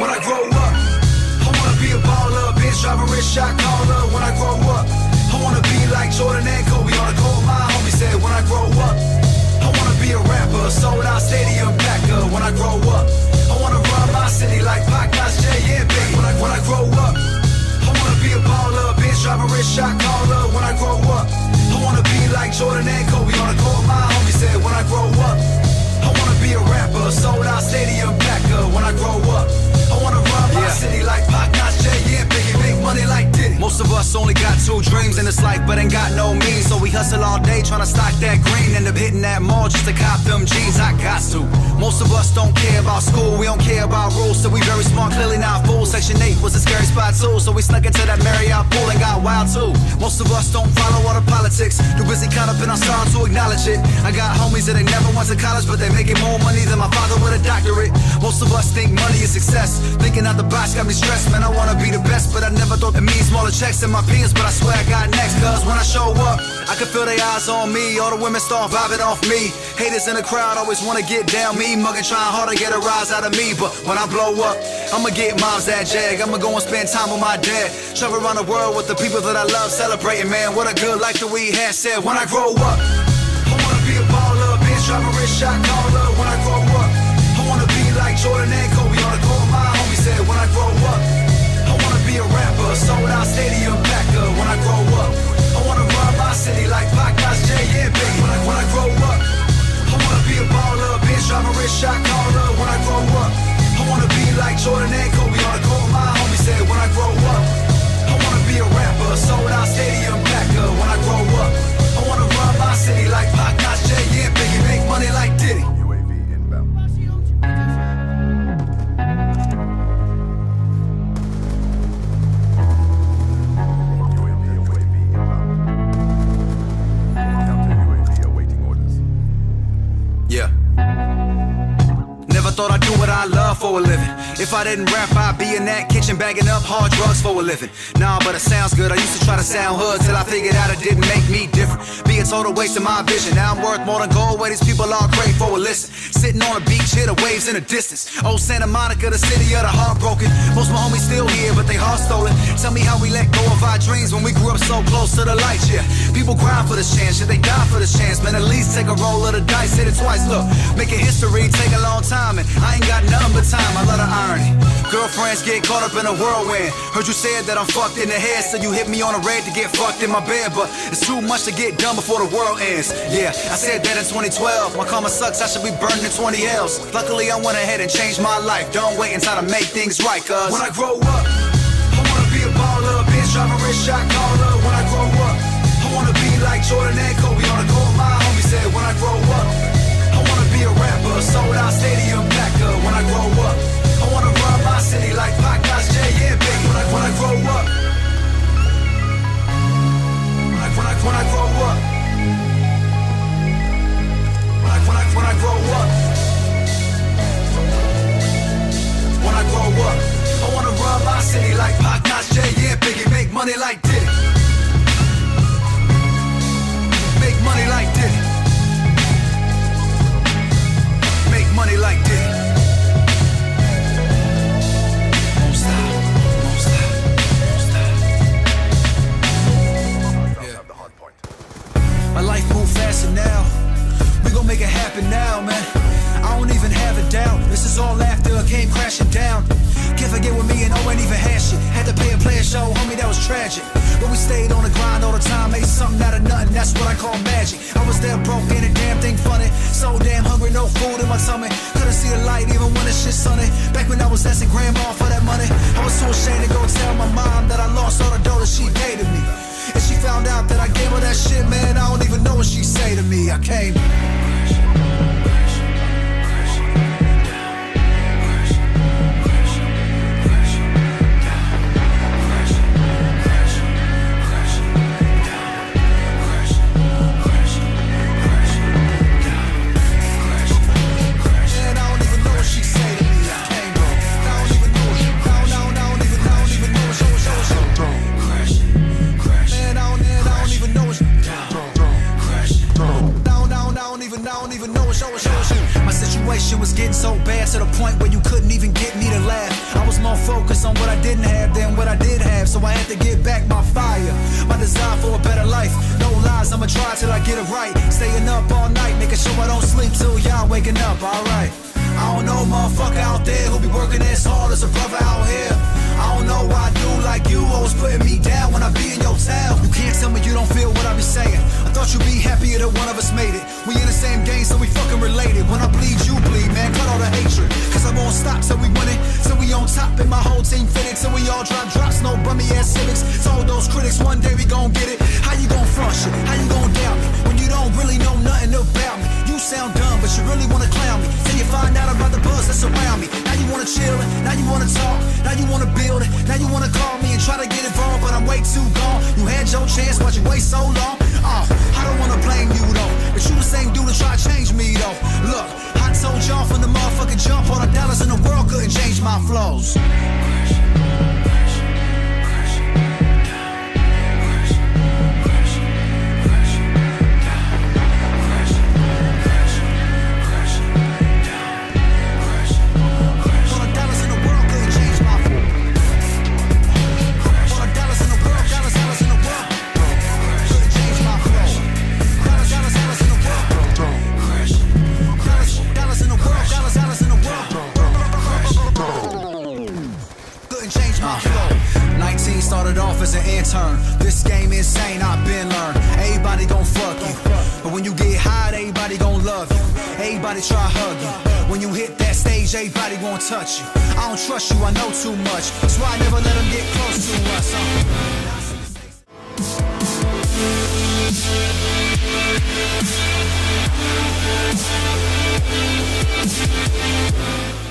When I grow up, I wanna be a baller, bitch, drive a rich shot caller. When I grow up, I wanna be like Jordan and Kobe on the court. My homie said, when I grow up, I wanna be a rapper, sold out stadium packer. When I grow up, hustle all day trying to stock that green. End up hitting that mall just to cop them jeans. I got to. Most of us don't care about school, we don't care about rules. So we very smart, clearly not fool. Section 8 was a scary spot too. So we snuck into that Marriott pool and got wild too. Most of us don't follow all the politics. Too busy caught up in our stars to acknowledge it. I got homies that ain't never went to college, but they making more money than my father with a doctorate. Most of us think money is success. Thinking out the box got me stressed, man. I wanna be the best, but I never thought it means smaller checks than my peers. But I swear I got next, cause when can feel their eyes on me. All the women start vibing off me. Haters in the crowd always wanna get down me. Mugging trying hard to get a rise out of me. But when I blow up, I'ma get moms that jag. I'ma go and spend time with my dad. Travel around the world with the people that I love, celebrating, man. What a good life that we had said. When I grow up, I wanna be a baller, bitch, drive a rich shot caller. When I grow up, I wanna be like Jordan and Kobe on the court. My homie said, when I grow up, a living. If I didn't rap, I'd be in that kitchen bagging up hard drugs for a living. Nah, but it sounds good. I used to try to sound hood till I figured out it didn't make me different. Be a total waste of my vision. Now I'm worth more than gold. Where these people all crave for a listen. Sitting on a beach, hear the waves in the distance. Old Santa Monica, the city of the heartbroken. Most of my homies still here, but they heart stolen. Tell me how we let go of our dreams when we grew up so close to the light. Yeah, people grind for this chance. Should they die for this chance? Man, at least take a roll of the dice. Hit it twice. Look, making history take a long time, and I ain't got nothing but time. I love the irony. Girlfriends get caught up in a whirlwind. Heard you said that I'm fucked in the head, so you hit me on a red to get fucked in my bed. But it's too much to get done before the world ends. Yeah, I said that in 2012. My karma sucks, I should be burning in 20 L's. Luckily, I went ahead and changed my life. Don't wait until I make things right, cuz. When I grow up, I wanna be a baller, bitch, drive a rich shot caller. When I grow up, I wanna be like Jordan and Kobe happen now, man. I don't even have a doubt. This is all after it came crashing down. Can't forget with me and O ain't even had shit. Had to pay a player show, homie, that was tragic. But we stayed on the grind all the time, made something out of nothing. That's what I call magic. I was there broke, ain't a damn thing funny. So damn hungry, no food in my tummy. Couldn't see the light even when the shit sunny. Back when I was asking grandma for that money, I was too ashamed to go tell my mom that I lost all the dough that she gave to me. And she found out that I gave her that shit, man. I don't even know what she say to me. I came. Couldn't even get me to laugh. I was more focused on what I didn't have than what I did have, so I had to get back my fire, my desire for a better life. No lies, I'ma try till I get it right. Staying up all night, making sure I don't sleep till y'all waking up, alright. I don't know, motherfucker out there who be working as hard as a brother out here. I don't know why I do like you, always putting me down when I be in your town. You can't tell me you don't feel what I be saying. I thought you'd be happier that one of us made it. We in the same top and my whole team fitted. Till we all drop drops, no bummy ass civics. Told those critics one day we gon' get it. How you gon' front shit? How you gon' doubt me? When you don't really know nothing about me. You sound dumb, but you really wanna clown me. Till you find out about the buzz that's around me. Now you wanna chill now you wanna talk, now you wanna build now you wanna call me and try to get involved, but I'm way too gone. You had your chance, but you wait so long. Uh, flows. Started off as an intern. This game insane, I've been learned. Everybody gon' fuck you. But when you get high, everybody gon' love you. Everybody try hug you. When you hit that stage, everybody gon' touch you. I don't trust you, I know too much. That's why I never let them get close to us. We'll.